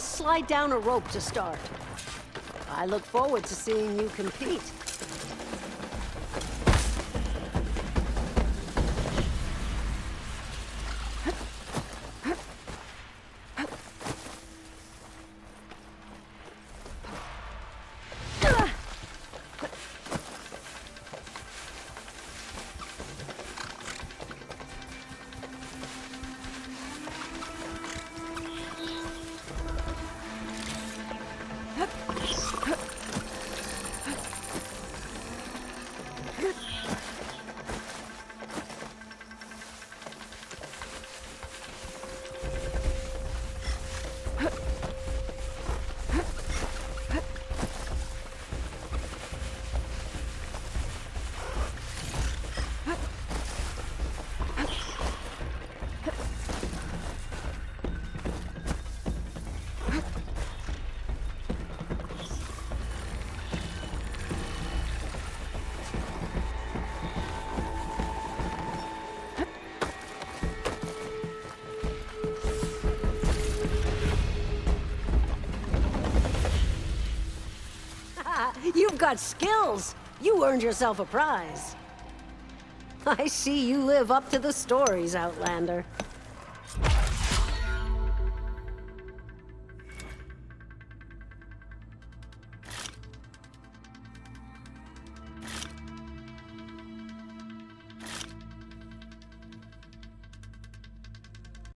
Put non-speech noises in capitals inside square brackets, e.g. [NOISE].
just slide down a rope to start. I look forward to seeing you compete. Huh? You've got skills. You earned yourself a prize. [LAUGHS] I see you live up to the stories, Outlander.